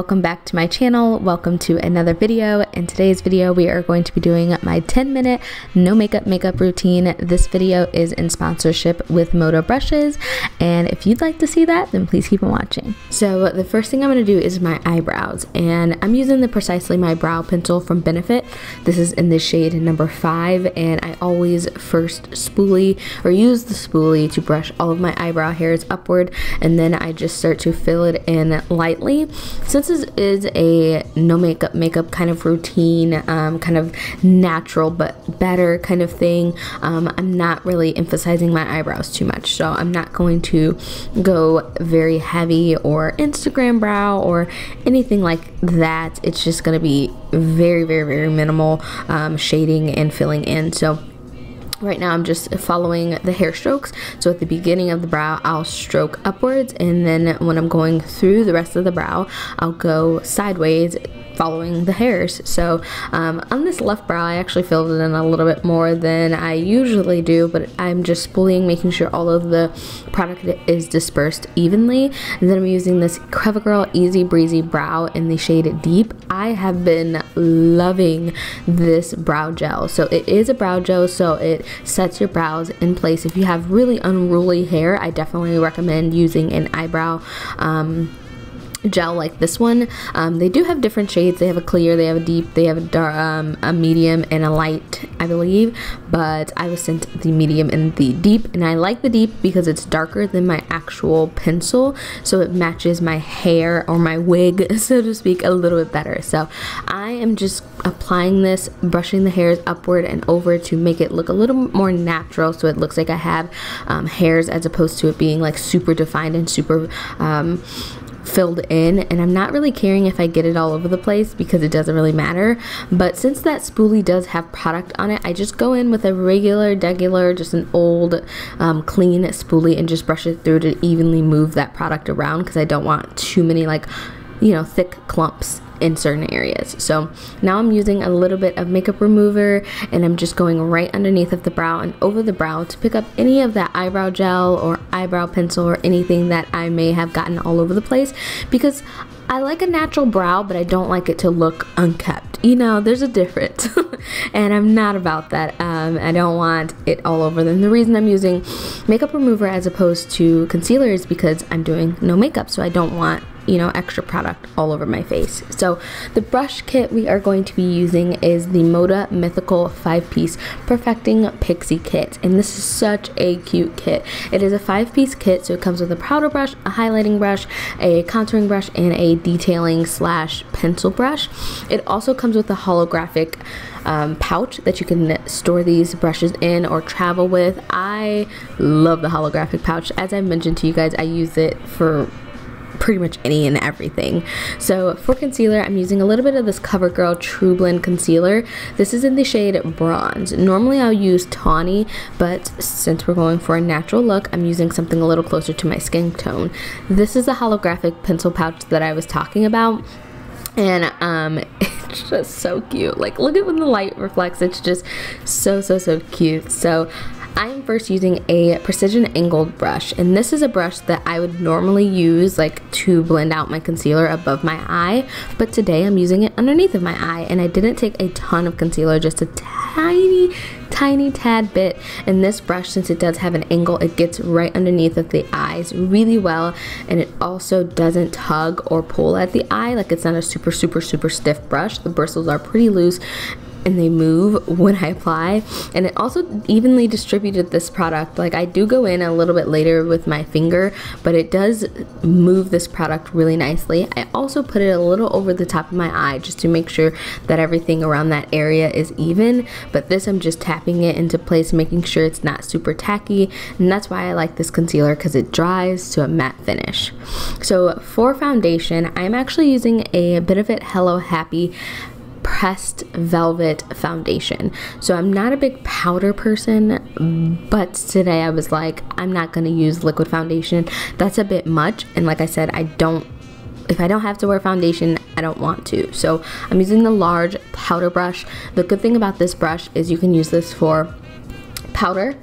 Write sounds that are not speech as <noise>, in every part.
welcome back to my channel. Welcome to another video. In today's video, we are going to be doing my 10 minute no makeup makeup routine. This video is in sponsorship with Moda brushes. And if you'd like to see that, then please keep on watching. So the first thing I'm gonna do is my eyebrows. And I'm using the Precisely My Brow Pencil from Benefit. This is in the shade number five. And I always first spoolie or use the spoolie to brush all of my eyebrow hairs upward. And then I just start to fill it in lightly since this is a no makeup makeup kind of routine, um, kind of natural but better kind of thing, um, I'm not really emphasizing my eyebrows too much. So I'm not going to go very heavy or Instagram brow or anything like that. It's just going to be very, very, very minimal um, shading and filling in. So Right now I'm just following the hair strokes. So at the beginning of the brow, I'll stroke upwards and then when I'm going through the rest of the brow, I'll go sideways following the hairs. So um, on this left brow, I actually filled it in a little bit more than I usually do, but I'm just spooling, making sure all of the product is dispersed evenly. And then I'm using this CoverGirl Easy Breezy Brow in the shade Deep. I have been loving this brow gel. So it is a brow gel, so it sets your brows in place. If you have really unruly hair, I definitely recommend using an eyebrow um, gel like this one. Um, they do have different shades. They have a clear, they have a deep, they have a dark, um, a medium, and a light, I believe. But I was sent the medium and the deep, and I like the deep because it's darker than my actual pencil, so it matches my hair or my wig, <laughs> so to speak, a little bit better. So I am just applying this, brushing the hairs upward and over to make it look a little more natural, so it looks like I have um, hairs as opposed to it being like super defined and super um, filled in and I'm not really caring if I get it all over the place because it doesn't really matter. But since that spoolie does have product on it I just go in with a regular regular just an old um, clean spoolie and just brush it through to evenly move that product around because I don't want too many like you know thick clumps in certain areas. So now I'm using a little bit of makeup remover and I'm just going right underneath of the brow and over the brow to pick up any of that eyebrow gel or eyebrow pencil or anything that I may have gotten all over the place because I like a natural brow, but I don't like it to look unkept. You know, there's a difference. <laughs> and I'm not about that. Um, I don't want it all over them. The reason I'm using makeup remover as opposed to concealer is because I'm doing no makeup, so I don't want you know, extra product all over my face. So the brush kit we are going to be using is the Moda Mythical 5-piece Perfecting Pixie Kit. And this is such a cute kit. It is a 5-piece kit, so it comes with a powder brush, a highlighting brush, a contouring brush, and a detailing slash pencil brush. It also comes with a holographic um, pouch that you can store these brushes in or travel with. I love the holographic pouch. As I mentioned to you guys, I use it for pretty much any and everything. So for concealer, I'm using a little bit of this CoverGirl TruBlend Concealer. This is in the shade Bronze. Normally I'll use Tawny, but since we're going for a natural look, I'm using something a little closer to my skin tone. This is the holographic pencil pouch that I was talking about and um <laughs> it's just so cute like look at when the light reflects it's just so so so cute so I'm first using a precision angled brush and this is a brush that I would normally use like to blend out my concealer above my eye but today I'm using it underneath of my eye and I didn't take a ton of concealer just a tiny tiny tad bit. And this brush since it does have an angle it gets right underneath of the eyes really well and it also doesn't tug or pull at the eye like it's not a super super super stiff brush. The bristles are pretty loose and they move when I apply. And it also evenly distributed this product. Like I do go in a little bit later with my finger but it does move this product really nicely. I also put it a little over the top of my eye just to make sure that everything around that area is even. But this I'm just tapping it into place making sure it's not super tacky. And that's why I like this concealer because it dries to a matte finish. So for foundation I'm actually using a Benefit Hello Happy pressed velvet foundation. So I'm not a big powder person, but today I was like, I'm not to use liquid foundation. That's a bit much. And like I said, I don't if I don't have to wear foundation, I don't want to. So I'm using the large powder brush. The good thing about this brush is you can use this for powder.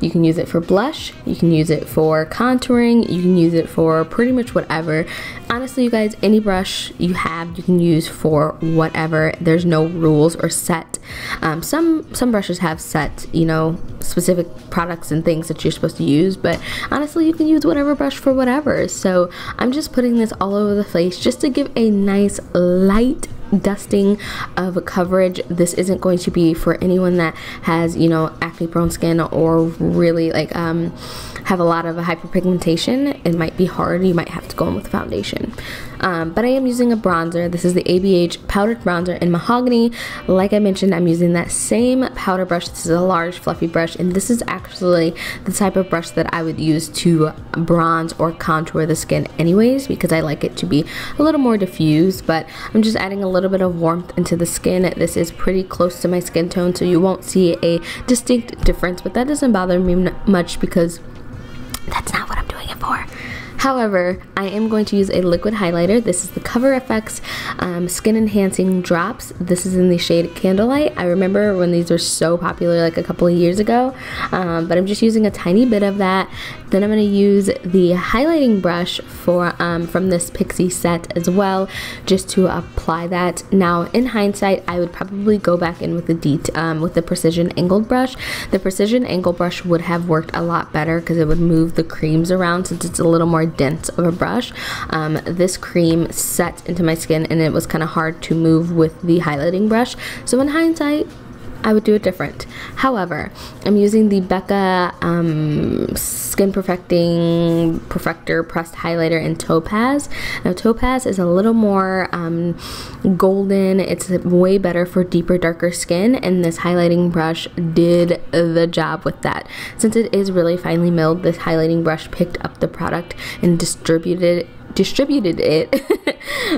You can use it for blush, you can use it for contouring, you can use it for pretty much whatever. Honestly, you guys, any brush you have, you can use for whatever. There's no rules or set. Um, some some brushes have set, you know, specific products and things that you're supposed to use, but honestly, you can use whatever brush for whatever. So I'm just putting this all over the face just to give a nice light dusting of coverage. This isn't going to be for anyone that has you know acne prone skin or really like um have a lot of hyperpigmentation it might be hard you might have to go in with a foundation. Um, but I am using a bronzer. This is the ABH powdered bronzer in mahogany. Like I mentioned I'm using that same powder brush. This is a large fluffy brush and this is actually the type of brush that I would use to bronze or contour the skin anyways because I like it to be a little more diffused but I'm just adding a little little bit of warmth into the skin. This is pretty close to my skin tone, so you won't see a distinct difference, but that doesn't bother me much because that's not However, I am going to use a liquid highlighter. This is the Cover FX um, Skin Enhancing Drops. This is in the shade Candlelight. I remember when these were so popular like a couple of years ago, um, but I'm just using a tiny bit of that. Then I'm going to use the highlighting brush for um, from this Pixie set as well, just to apply that. Now, in hindsight, I would probably go back in with the det um, with the precision angled brush. The precision angle brush would have worked a lot better because it would move the creams around since it's a little more dense of a brush. Um, this cream set into my skin and it was kind of hard to move with the highlighting brush. So in hindsight, I would do it different. However, I'm using the Becca um, Skin Perfecting Perfector Pressed Highlighter in Topaz. Now, Topaz is a little more um, golden. It's way better for deeper, darker skin, and this highlighting brush did the job with that. Since it is really finely milled, this highlighting brush picked up the product and distributed distributed it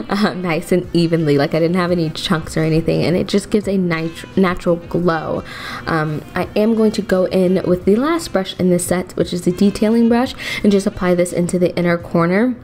uh, <laughs> nice and evenly. Like I didn't have any chunks or anything and it just gives a nat natural glow. Um, I am going to go in with the last brush in this set which is the detailing brush and just apply this into the inner corner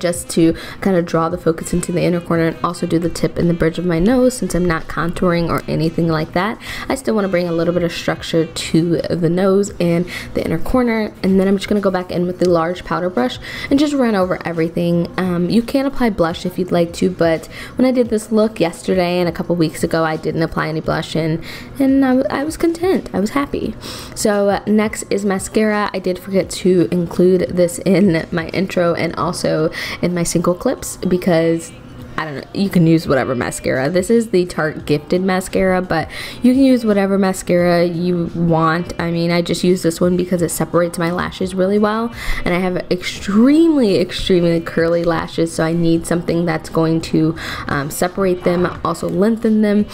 just to kind of draw the focus into the inner corner and also do the tip and the bridge of my nose since I'm not contouring or anything like that. I still want to bring a little bit of structure to the nose and the inner corner and then I'm just going to go back in with the large powder brush and just run over everything. Um, you can apply blush if you'd like to but when I did this look yesterday and a couple weeks ago I didn't apply any blush and, and I, I was content. I was happy. So uh, next is mascara. I did forget to include this in my intro and also in my single clips because I don't know, you can use whatever mascara. This is the Tarte Gifted mascara, but you can use whatever mascara you want. I mean, I just use this one because it separates my lashes really well, and I have extremely, extremely curly lashes, so I need something that's going to um, separate them, also lengthen them,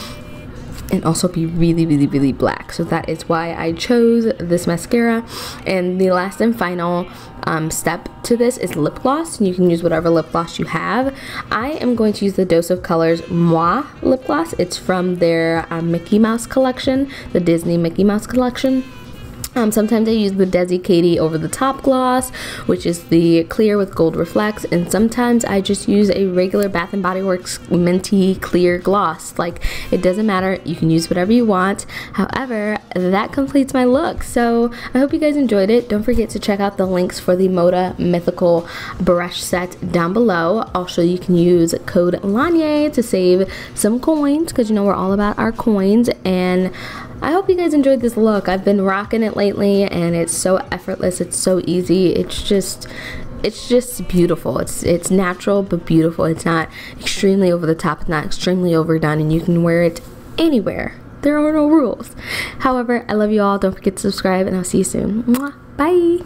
and also be really really really black so that is why I chose this mascara and the last and final um, step to this is lip gloss and you can use whatever lip gloss you have. I am going to use the Dose of Colors Muah lip gloss. It's from their uh, Mickey Mouse collection the Disney Mickey Mouse collection um, sometimes I use the Desi Katy over the top gloss, which is the clear with gold reflects, and sometimes I just use a regular Bath & Body Works minty clear gloss. Like, it doesn't matter, you can use whatever you want. However, that completes my look. So, I hope you guys enjoyed it. Don't forget to check out the links for the Moda Mythical brush set down below. Also, you can use code Lonyea to save some coins, because you know we're all about our coins, and I hope you guys enjoyed this look. I've been rocking it lately and it's so effortless it's so easy it's just it's just beautiful. It's it's natural but beautiful. It's not extremely over the top. It's not extremely overdone, and you can wear it anywhere. There are no rules. However, I love you all. Don't forget to subscribe, and I'll see you soon. Mwah. Bye.